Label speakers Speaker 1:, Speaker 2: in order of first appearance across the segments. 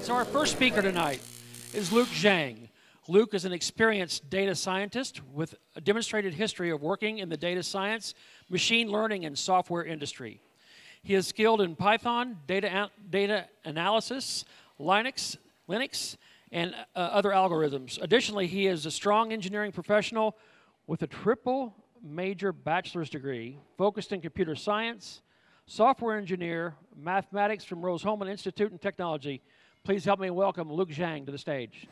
Speaker 1: So our first speaker tonight is Luke Zhang. Luke is an experienced data scientist with a demonstrated history of working in the data science, machine learning, and software industry. He is skilled in Python, data, data analysis, Linux, Linux, and uh, other algorithms. Additionally, he is a strong engineering professional with a triple major bachelor's degree focused in computer science, software engineer, mathematics from Rose-Hulman Institute and Technology. Please help me welcome Luke Zhang to the stage.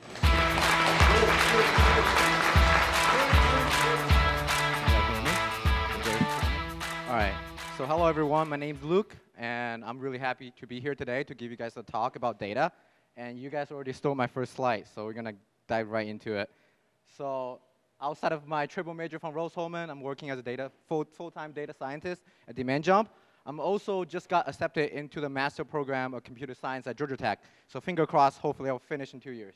Speaker 2: All right. So hello everyone. My name's Luke, and I'm really happy to be here today to give you guys a talk about data. And you guys already stole my first slide, so we're gonna dive right into it. So outside of my triple major from Rose-Hulman, I'm working as a data full full-time data scientist at Demandjump. I'm also just got accepted into the master program of computer science at Georgia Tech. So finger crossed, hopefully I'll finish in two years.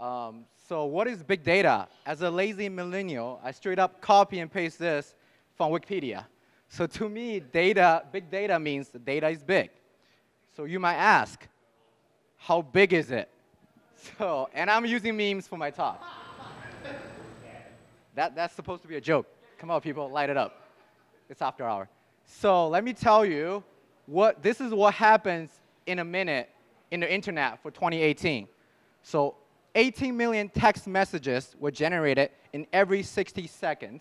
Speaker 2: Um, so what is big data? As a lazy millennial, I straight up copy and paste this from Wikipedia. So to me, data, big data means the data is big. So you might ask, how big is it? So, and I'm using memes for my talk. That, that's supposed to be a joke. Come on, people, light it up. It's after hour. So let me tell you, what, this is what happens in a minute in the internet for 2018. So 18 million text messages were generated in every 60 seconds.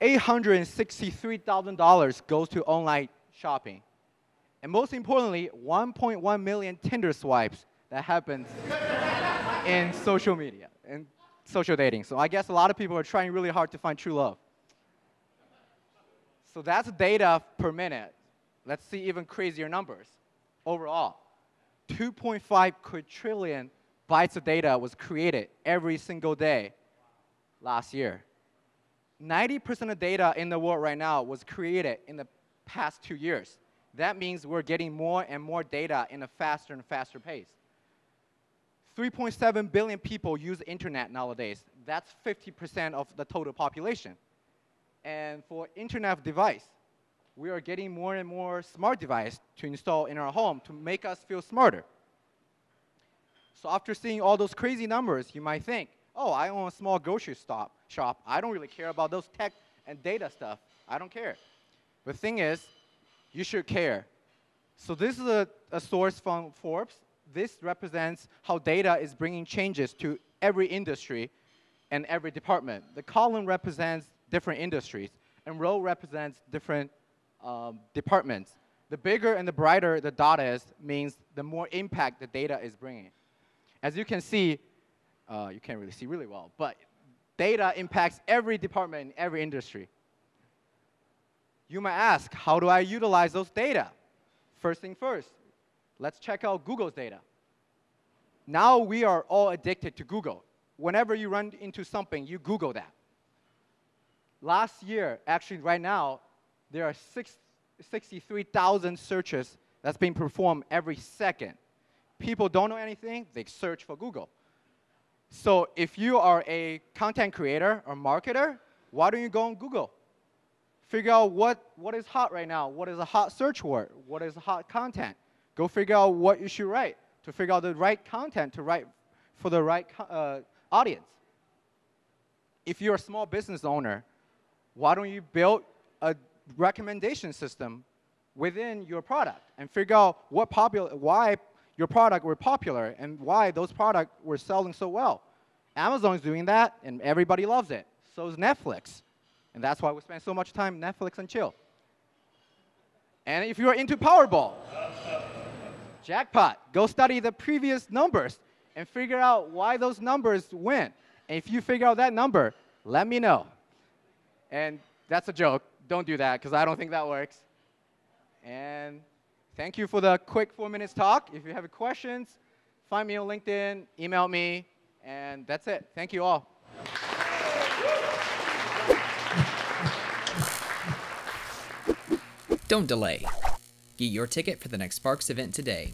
Speaker 2: $863,000 goes to online shopping. And most importantly, 1.1 million Tinder swipes that happens in social media and social dating. So I guess a lot of people are trying really hard to find true love. So that's data per minute. Let's see even crazier numbers. Overall, 2.5 quadrillion bytes of data was created every single day last year. 90% of data in the world right now was created in the past two years. That means we're getting more and more data in a faster and faster pace. 3.7 billion people use the internet nowadays. That's 50% of the total population. And for internet device, we are getting more and more smart device to install in our home to make us feel smarter. So after seeing all those crazy numbers, you might think, oh, I own a small grocery stop, shop. I don't really care about those tech and data stuff. I don't care. The thing is, you should care. So this is a, a source from Forbes. This represents how data is bringing changes to every industry and every department. The column represents different industries, and row represents different um, departments. The bigger and the brighter the dot is means the more impact the data is bringing. As you can see, uh, you can't really see really well, but data impacts every department in every industry. You might ask, how do I utilize those data? First thing first, let's check out Google's data. Now we are all addicted to Google. Whenever you run into something, you Google that. Last year, actually right now, there are 63,000 searches that's being performed every second. People don't know anything, they search for Google. So if you are a content creator or marketer, why don't you go on Google? Figure out what, what is hot right now, what is a hot search word, what is hot content. Go figure out what you should write to figure out the right content to write for the right uh, audience. If you're a small business owner, why don't you build a recommendation system within your product and figure out what popular, why your product were popular and why those products were selling so well. Amazon is doing that, and everybody loves it. So is Netflix. And that's why we spend so much time Netflix and chill. And if you're into Powerball, jackpot, go study the previous numbers and figure out why those numbers win. And if you figure out that number, let me know. And that's a joke. Don't do that, because I don't think that works. And thank you for the quick four minutes talk. If you have questions, find me on LinkedIn, email me, and that's it. Thank you all.
Speaker 3: Don't delay. Get your ticket for the next Sparks event today.